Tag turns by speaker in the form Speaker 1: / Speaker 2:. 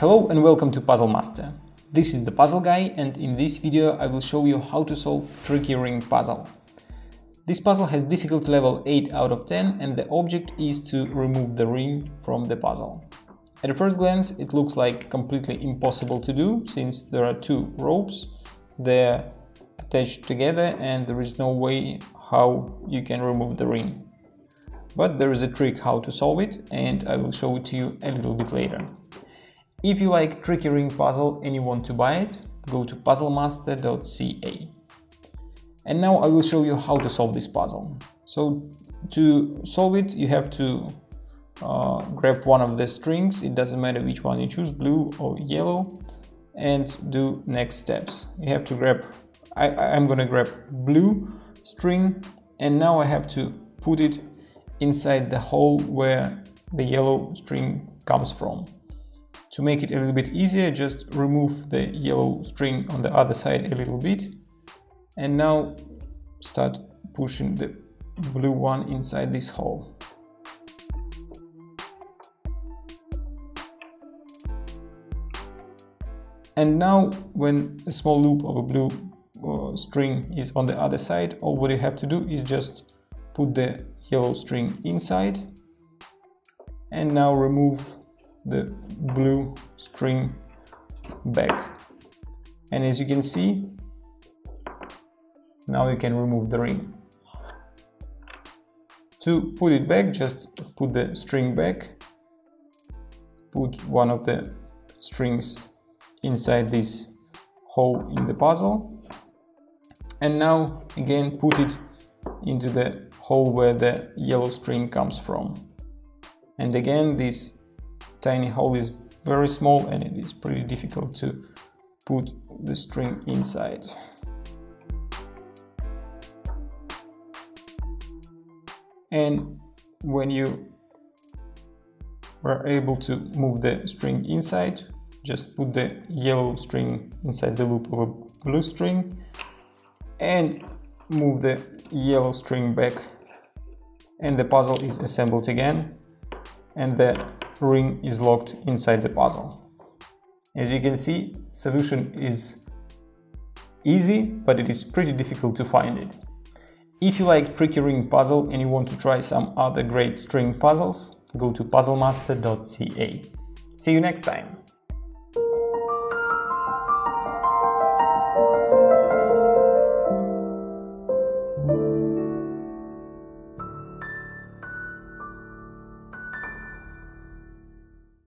Speaker 1: Hello and welcome to Puzzle Master. This is the Puzzle Guy and in this video I will show you how to solve tricky ring puzzle. This puzzle has difficulty level 8 out of 10 and the object is to remove the ring from the puzzle. At first glance it looks like completely impossible to do since there are two ropes, they're attached together and there is no way how you can remove the ring. But there is a trick how to solve it and I will show it to you a little bit later. If you like Tricky Ring Puzzle and you want to buy it, go to puzzlemaster.ca. And now I will show you how to solve this puzzle. So to solve it, you have to uh, grab one of the strings, it doesn't matter which one you choose, blue or yellow, and do next steps. You have to grab, I, I'm gonna grab blue string, and now I have to put it inside the hole where the yellow string comes from. To make it a little bit easier, just remove the yellow string on the other side a little bit and now start pushing the blue one inside this hole. And now when a small loop of a blue uh, string is on the other side, all what you have to do is just put the yellow string inside and now remove the blue string back. And as you can see now you can remove the ring. To put it back just put the string back. Put one of the strings inside this hole in the puzzle. And now again put it into the hole where the yellow string comes from. And again this tiny hole is very small and it is pretty difficult to put the string inside. And when you were able to move the string inside, just put the yellow string inside the loop of a blue string and move the yellow string back and the puzzle is assembled again and the ring is locked inside the puzzle. As you can see, solution is easy, but it is pretty difficult to find it. If you like Tricky Ring Puzzle and you want to try some other great string puzzles, go to puzzlemaster.ca. See you next time!